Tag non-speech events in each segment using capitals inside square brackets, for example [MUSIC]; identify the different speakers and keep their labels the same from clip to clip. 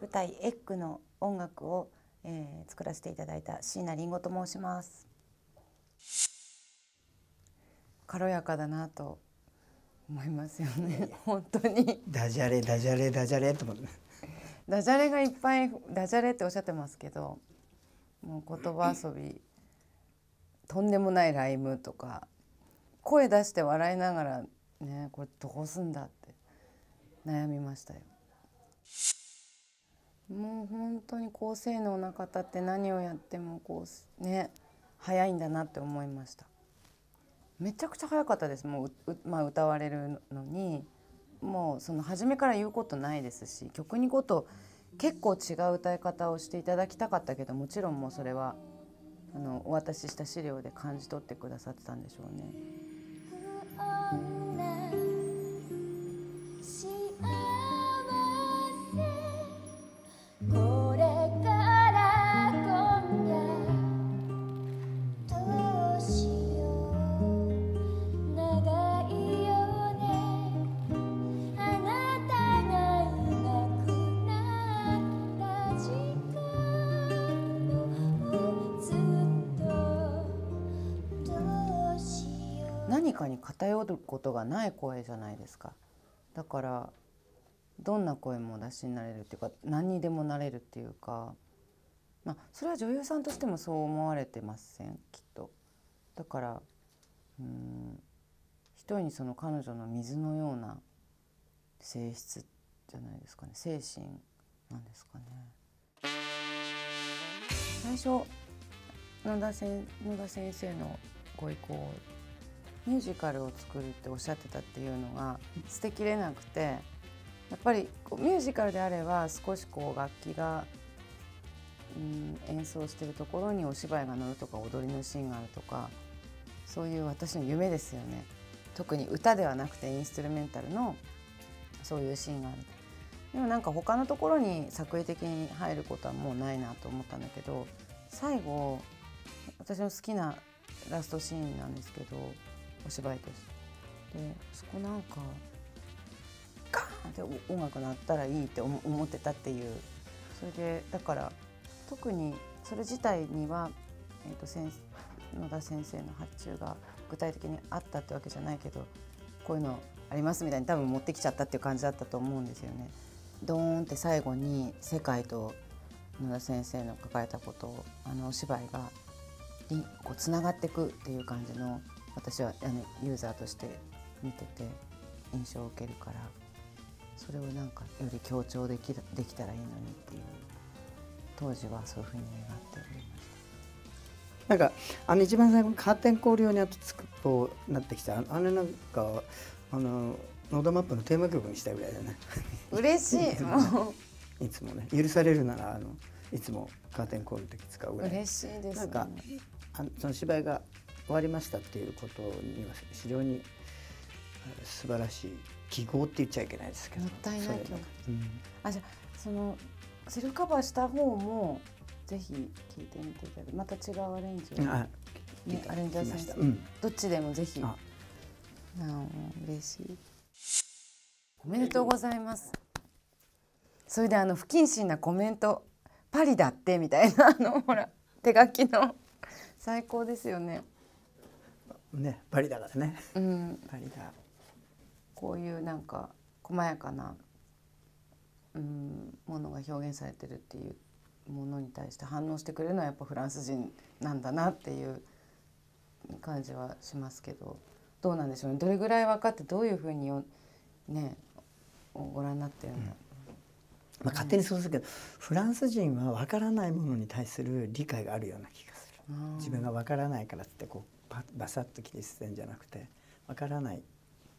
Speaker 1: 舞台エッグの音楽を、えー、作らせていただいた椎名林檎と申します。軽やかだなと思いますよね。本当に。
Speaker 2: ダジャレダジャレダジャレと思って。
Speaker 1: ダジャレがいっぱいダジャレっておっしゃってますけどもう言葉遊びとんでもないライムとか声出して笑いながらねこれどうすんだって悩みましたよ。もう本当に高性能な方って何をやってもこうね早いんだなって思いました。めちゃくちゃ早かったですもうまあ、歌われるのにもうその初めから言うことないですし曲にこと結構違う歌い方をしていただきたかったけどもちろんもうそれはあのお渡しした資料で感じ取ってくださってたんでしょうね。何かに偏ることがない声じゃないですかだからどんな声も出しになれるっていうか何にでもなれるっていうか、まあ、それは女優さんとしてもそう思われてませんきっと。だからうん一人にその彼女の水のような性質じゃないですかね精神なんですかね。最初野田せ野田先生のご意向ミュージカルを作るっておっしゃってたっていうのが捨てきれなくてやっぱりミュージカルであれば少しこう楽器が、うん、演奏してるところにお芝居が乗るとか踊りのシーンがあるとかそういう私の夢ですよね。特に歌ではなくてインストゥルメンタルのそういうシーンがある。でもなんか他のところに作為的に入ることはもうないなと思ったんだけど最後私の好きなラストシーンなんですけどお芝居としてでそこなんかガーンって音楽鳴ったらいいって思ってたっていうそれでだから特にそれ自体には、えーと、先野田先生の発注が具体的にあったってわけじゃないけどこういうのありますみたいに多分持ってきちゃったっていう感じだったと思うんですよね。ドーンって最後に世界と野田先生の書かれたことをあのお芝居がこうつながっていくっていう感じの私はあのユーザーとして見てて印象を受けるからそれをなんかより強調できできたらいいのにっていう当時はそういうふうに願っておりました。
Speaker 2: なんかあの一番最後カーテンコール用にあとつくこうなってきたあれなんかあのノードマップのテーマ曲にしたいぐらいだね。
Speaker 1: 嬉しいも
Speaker 2: う [LAUGHS] いつもね許されるならあのいつもカーテンコールの時使うぐらい。
Speaker 1: 嬉しいです、ね、
Speaker 2: なんかあのその芝居が終わりましたっていうことには非常に素晴らしい記号って言っちゃいけないですけど
Speaker 1: もったいない曲、うん、あじゃあそのセルフカバーした方もぜひ聞いてみていただいてまた違うアレンジを、ね、アレンジャー先生、うん、どっちでもぜひ。あ。嬉しい。おめでとうございます。それであの不謹慎なコメント。パリだってみたいなあのほら手書きの。最高ですよね
Speaker 2: ねパリだからね、
Speaker 1: うん、
Speaker 2: パリだ。
Speaker 1: こういうなんか細やかな、うん、ものが表現されてるっていうものに対して反応してくれるのはやっぱフランス人なんだなっていう感じはしますけどどうなんでしょうね。どれぐらい分かってどういうふうにねご覧になってるのか、う。ん
Speaker 2: まあ、勝手にそうするけど、フランス人は分からないものに対する理解があるような気がする。自分が分からないからってこうパバサッと来て捨てんじゃなくてわからない、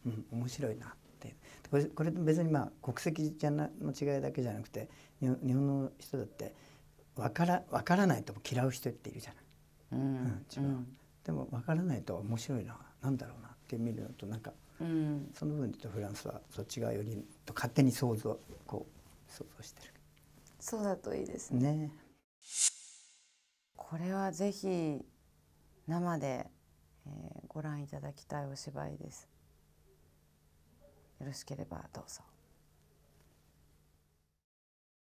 Speaker 2: うん、面白いなってこれこれ別にまあ国籍じゃなの違いだけじゃなくて日本の人だってわからわからないと嫌う人っているじゃない。
Speaker 1: うん、うん、
Speaker 2: 自分、でもわからないと面白いななんだろうなって見るのとなんか、
Speaker 1: うん、
Speaker 2: その分で言うとフランスはそっち側よりと勝手に想像こう想像してる。
Speaker 1: そうだといいですね。
Speaker 2: ね
Speaker 1: これはぜひ生でえー、ご覧いただきたいお芝居です。よろしければどうぞ。